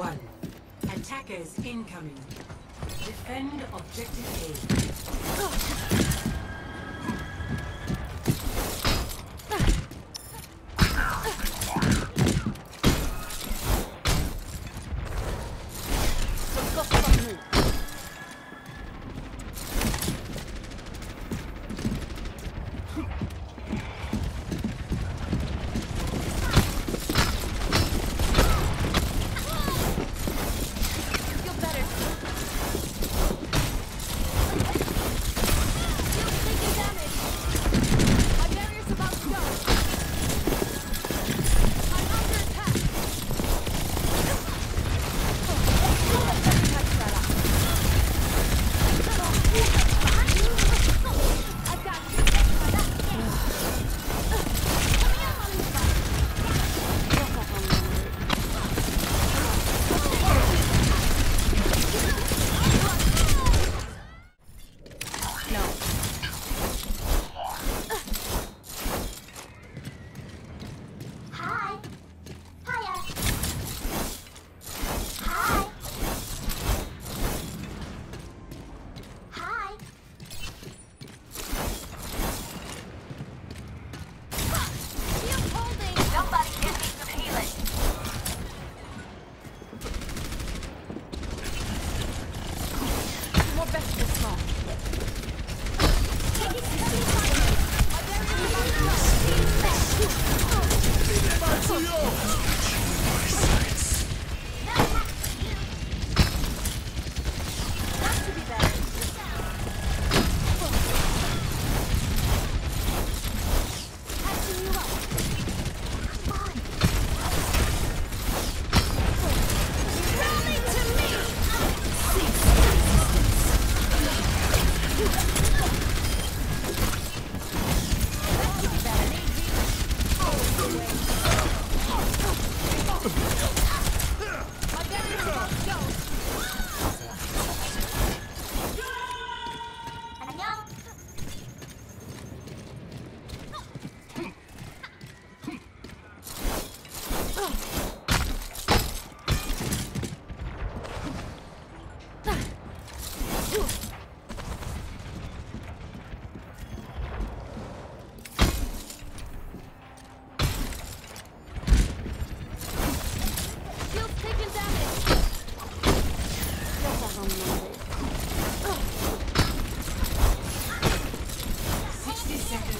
one. Attackers incoming. Defend objective A. seconds.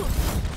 Ooh.